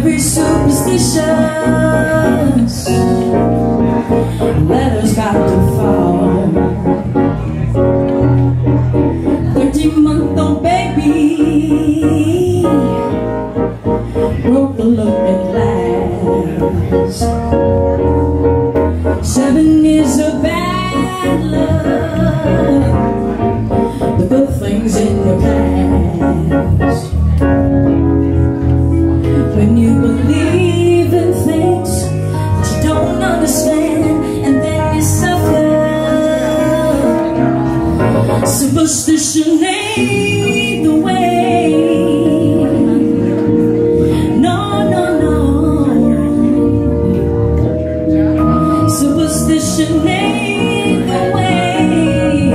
every superstition Letters got to fall Thirteen-month-old baby. superstition ain't the way. No, no, no. Superstition ain't the way.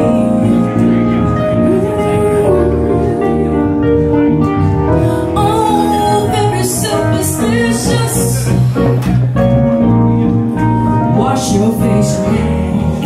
Oh, very superstitious. Wash your face, hands.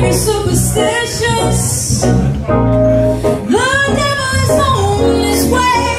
very superstitious. The devil is on his way.